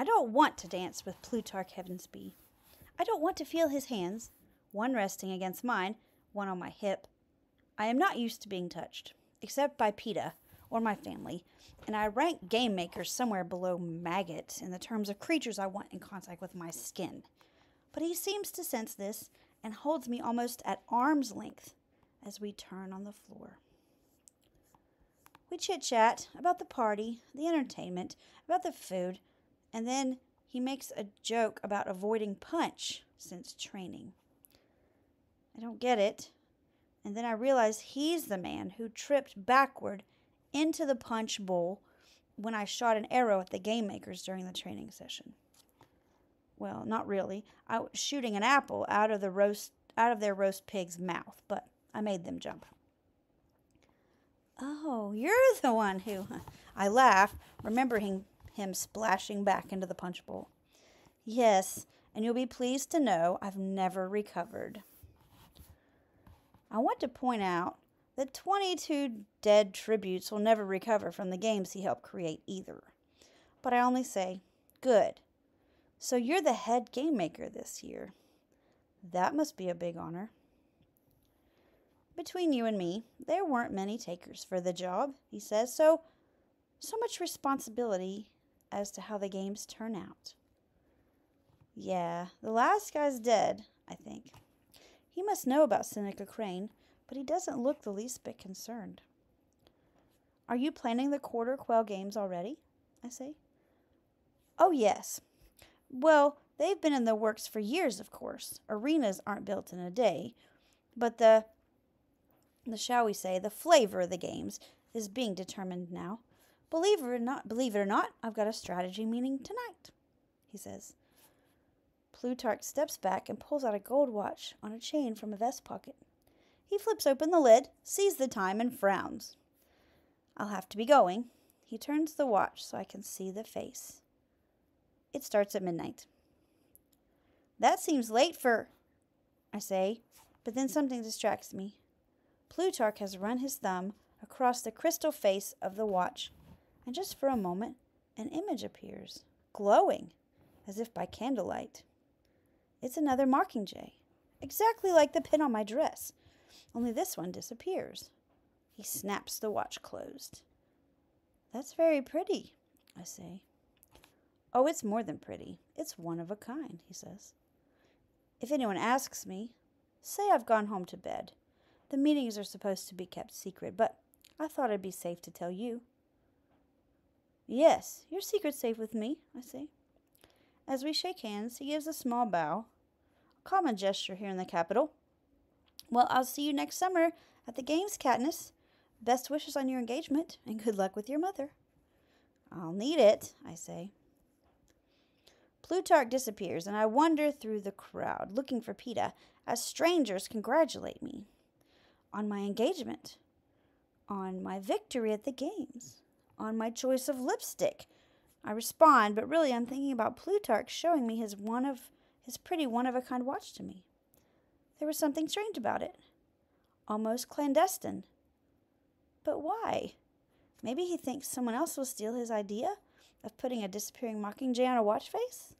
I don't want to dance with Plutarch Heavensbee. I don't want to feel his hands, one resting against mine, one on my hip. I am not used to being touched, except by Peeta or my family, and I rank game makers somewhere below maggot in the terms of creatures I want in contact with my skin. But he seems to sense this and holds me almost at arm's length as we turn on the floor. We chit chat about the party, the entertainment, about the food, and then he makes a joke about avoiding punch since training. I don't get it. And then I realize he's the man who tripped backward into the punch bowl when I shot an arrow at the game makers during the training session. Well, not really. I was shooting an apple out of the roast out of their roast pig's mouth, but I made them jump. Oh, you're the one who I laugh, remembering him splashing back into the punch bowl. Yes, and you'll be pleased to know I've never recovered. I want to point out that 22 dead tributes will never recover from the games he helped create either. But I only say, good. So you're the head game maker this year. That must be a big honor. Between you and me, there weren't many takers for the job, he says, so so much responsibility as to how the games turn out. Yeah, the last guy's dead, I think. He must know about Seneca Crane, but he doesn't look the least bit concerned. Are you planning the Quarter Quell games already? I say. Oh, yes. Well, they've been in the works for years, of course. Arenas aren't built in a day, but the the shall we say, the flavor of the games is being determined now. Believe it or not, believe it or not, I've got a strategy meeting tonight, he says. Plutarch steps back and pulls out a gold watch on a chain from a vest pocket. He flips open the lid, sees the time, and frowns. I'll have to be going. He turns the watch so I can see the face. It starts at midnight. That seems late for, I say, but then something distracts me. Plutarch has run his thumb across the crystal face of the watch, and just for a moment, an image appears, glowing, as if by candlelight. It's another Mockingjay, exactly like the pin on my dress, only this one disappears. He snaps the watch closed. That's very pretty, I say. Oh, it's more than pretty. It's one of a kind, he says. If anyone asks me, say I've gone home to bed. The meetings are supposed to be kept secret, but I thought it'd be safe to tell you. Yes, your secret's safe with me, I say. As we shake hands, he gives a small bow, a common gesture here in the Capitol. Well, I'll see you next summer at the games, Katniss. Best wishes on your engagement, and good luck with your mother. I'll need it, I say. Plutarch disappears, and I wander through the crowd, looking for Peeta, as strangers congratulate me on my engagement, on my victory at the games, on my choice of lipstick. I respond, but really I'm thinking about Plutarch showing me his one of his pretty one of a kind watch to me. There was something strange about it, almost clandestine. But why? Maybe he thinks someone else will steal his idea of putting a disappearing mockingjay on a watch face?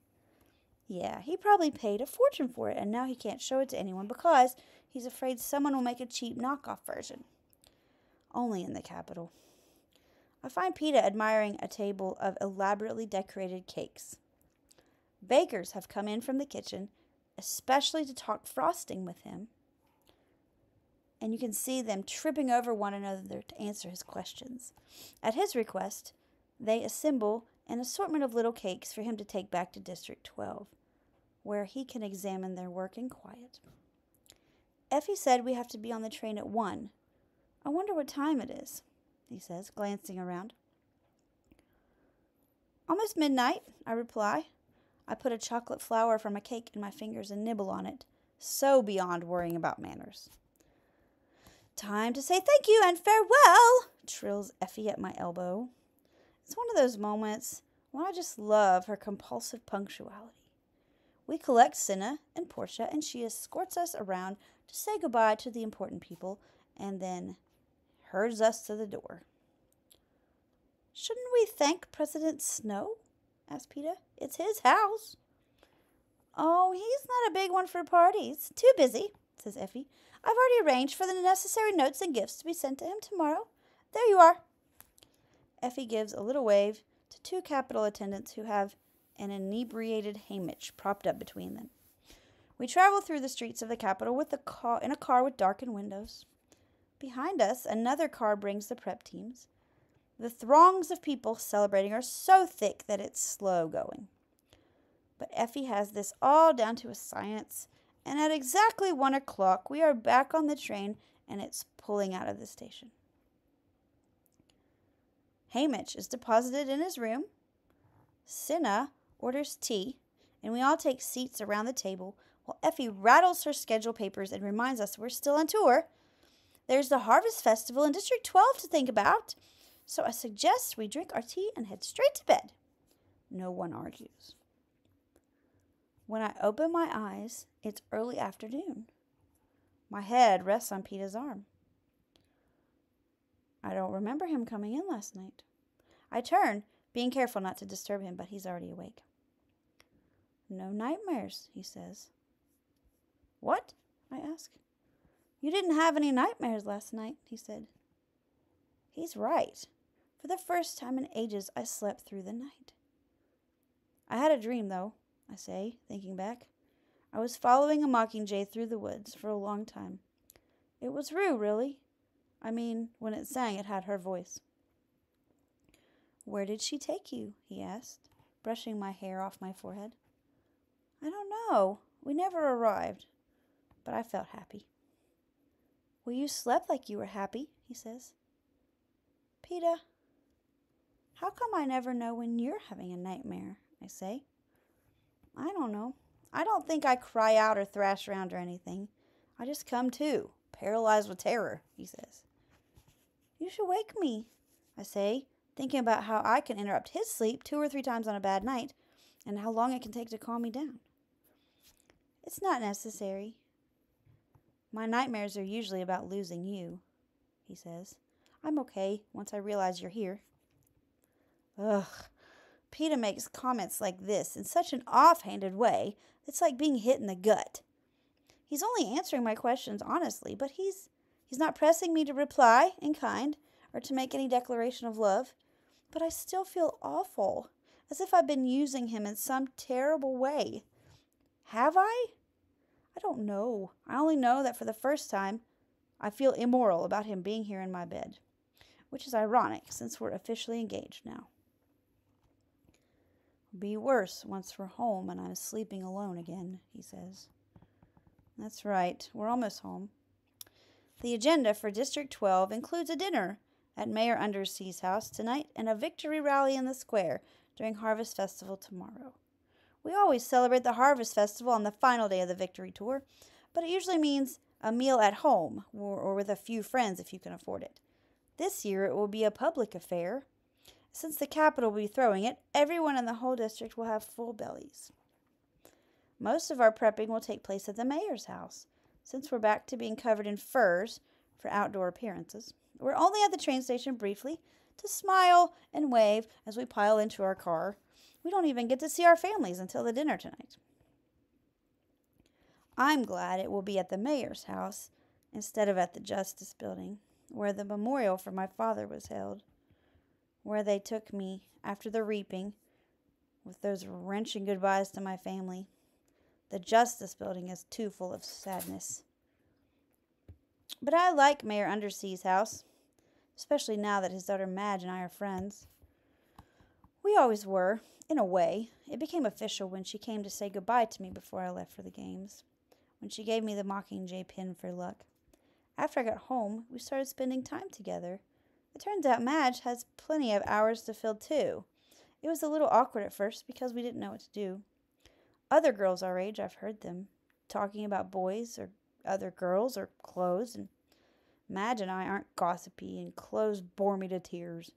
Yeah, he probably paid a fortune for it, and now he can't show it to anyone because he's afraid someone will make a cheap knockoff version. Only in the Capitol. I find Peeta admiring a table of elaborately decorated cakes. Bakers have come in from the kitchen especially to talk frosting with him. And you can see them tripping over one another to answer his questions. At his request, they assemble an assortment of little cakes for him to take back to District 12, where he can examine their work in quiet. Effie said we have to be on the train at 1. I wonder what time it is, he says, glancing around. Almost midnight, I reply. I put a chocolate flower from a cake in my fingers and nibble on it, so beyond worrying about manners. Time to say thank you and farewell, trills Effie at my elbow. It's one of those moments when I just love her compulsive punctuality. We collect Cinna and Portia, and she escorts us around to say goodbye to the important people and then herds us to the door. Shouldn't we thank President Snow? asked Peeta. It's his house. Oh, he's not a big one for parties. Too busy, says Effie. I've already arranged for the necessary notes and gifts to be sent to him tomorrow. There you are. Effie gives a little wave to two Capitol attendants who have an inebriated Haymitch propped up between them. We travel through the streets of the Capitol with a car, in a car with darkened windows. Behind us, another car brings the prep teams. The throngs of people celebrating are so thick that it's slow going. But Effie has this all down to a science, and at exactly one o'clock, we are back on the train and it's pulling out of the station. Haymitch is deposited in his room. Cinna orders tea, and we all take seats around the table while Effie rattles her schedule papers and reminds us we're still on tour. There's the Harvest Festival in District 12 to think about, so I suggest we drink our tea and head straight to bed. No one argues. When I open my eyes, it's early afternoon. My head rests on Peeta's arm. I don't remember him coming in last night. I turn, being careful not to disturb him, but he's already awake. No nightmares, he says. What? I ask. You didn't have any nightmares last night, he said. He's right. For the first time in ages, I slept through the night. I had a dream, though, I say, thinking back. I was following a mockingjay through the woods for a long time. It was Rue, really. I mean, when it sang, it had her voice. Where did she take you? he asked, brushing my hair off my forehead. I don't know. We never arrived, but I felt happy. Well, you slept like you were happy, he says. Peeta, how come I never know when you're having a nightmare? I say. I don't know. I don't think I cry out or thrash around or anything. I just come to, paralyzed with terror, he says. You should wake me, I say, thinking about how I can interrupt his sleep two or three times on a bad night and how long it can take to calm me down. It's not necessary. My nightmares are usually about losing you, he says. I'm okay once I realize you're here. Ugh. Peeta makes comments like this in such an offhanded way, it's like being hit in the gut. He's only answering my questions honestly, but he's he's not pressing me to reply in kind or to make any declaration of love. But I still feel awful, as if I've been using him in some terrible way. Have I? I don't know. I only know that for the first time, I feel immoral about him being here in my bed, which is ironic since we're officially engaged now. Be worse once we're home and I'm sleeping alone again, he says. That's right, we're almost home. The agenda for District 12 includes a dinner at Mayor Undersee's house tonight and a victory rally in the square during Harvest Festival tomorrow. We always celebrate the Harvest Festival on the final day of the victory tour, but it usually means a meal at home or, or with a few friends if you can afford it. This year it will be a public affair since the Capitol will be throwing it, everyone in the whole district will have full bellies. Most of our prepping will take place at the mayor's house, since we're back to being covered in furs for outdoor appearances. We're only at the train station briefly to smile and wave as we pile into our car. We don't even get to see our families until the dinner tonight. I'm glad it will be at the mayor's house instead of at the Justice Building, where the memorial for my father was held where they took me after the reaping with those wrenching goodbyes to my family. The Justice Building is too full of sadness. But I like Mayor Undersee's house, especially now that his daughter Madge and I are friends. We always were, in a way. It became official when she came to say goodbye to me before I left for the games, when she gave me the Mockingjay pin for luck. After I got home, we started spending time together. It turns out Madge has plenty of hours to fill too. It was a little awkward at first because we didn't know what to do. Other girls our age, I've heard them talking about boys or other girls or clothes, and Madge and I aren't gossipy, and clothes bore me to tears.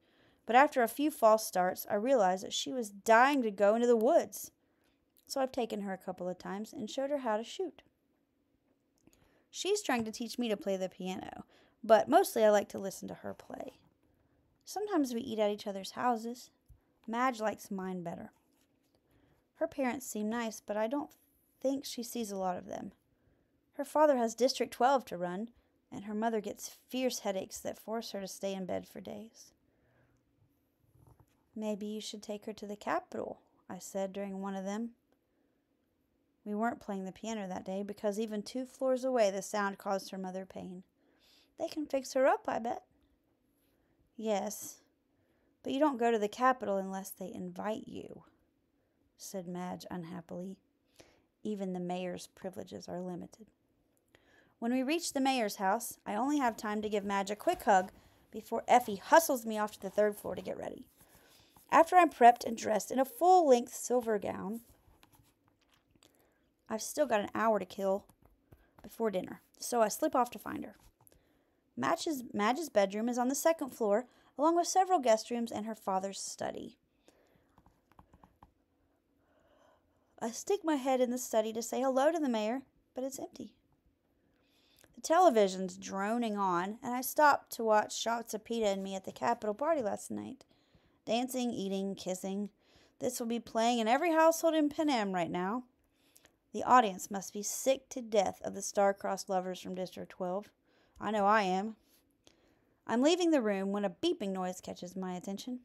But after a few false starts, I realized that she was dying to go into the woods. So I've taken her a couple of times and showed her how to shoot. She's trying to teach me to play the piano, but mostly I like to listen to her play. Sometimes we eat at each other's houses. Madge likes mine better. Her parents seem nice, but I don't think she sees a lot of them. Her father has District 12 to run, and her mother gets fierce headaches that force her to stay in bed for days. Maybe you should take her to the Capitol, I said during one of them. We weren't playing the piano that day because even two floors away the sound caused her mother pain. They can fix her up, I bet. Yes, but you don't go to the Capitol unless they invite you, said Madge unhappily. Even the mayor's privileges are limited. When we reach the mayor's house, I only have time to give Madge a quick hug before Effie hustles me off to the third floor to get ready. After I'm prepped and dressed in a full length silver gown, I've still got an hour to kill before dinner, so I slip off to find her. Madge's, Madge's bedroom is on the second floor, along with several guest rooms and her father's study. I stick my head in the study to say hello to the mayor, but it's empty. The television's droning on, and I stop to watch shots of Peeta and me at the Capitol party last night. Dancing, eating, kissing. This will be playing in every household in Panem right now. The audience must be sick to death of the star-crossed lovers from District 12. I know I am. I'm leaving the room when a beeping noise catches my attention.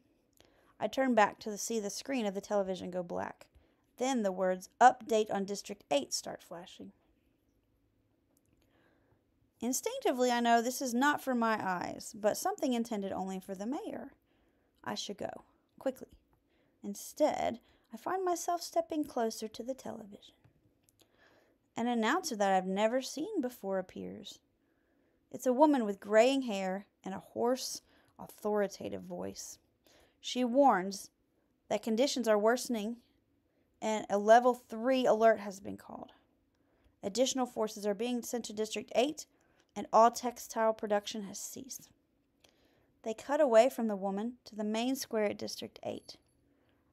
I turn back to see the screen of the television go black. Then the words Update on District 8 start flashing. Instinctively, I know this is not for my eyes, but something intended only for the mayor. I should go, quickly. Instead, I find myself stepping closer to the television. An announcer that I've never seen before appears. It's a woman with graying hair and a hoarse, authoritative voice. She warns that conditions are worsening and a level 3 alert has been called. Additional forces are being sent to District 8 and all textile production has ceased. They cut away from the woman to the main square at District 8.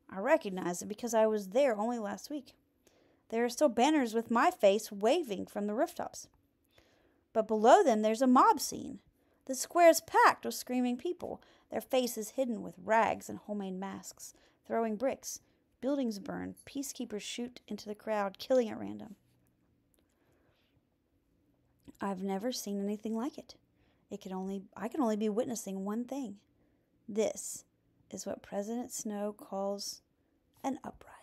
I recognize it because I was there only last week. There are still banners with my face waving from the rooftops. But below them, there's a mob scene. The square is packed with screaming people, their faces hidden with rags and homemade masks, throwing bricks. Buildings burn. Peacekeepers shoot into the crowd, killing at random. I've never seen anything like it. It can only I can only be witnessing one thing. This is what President Snow calls an uprising.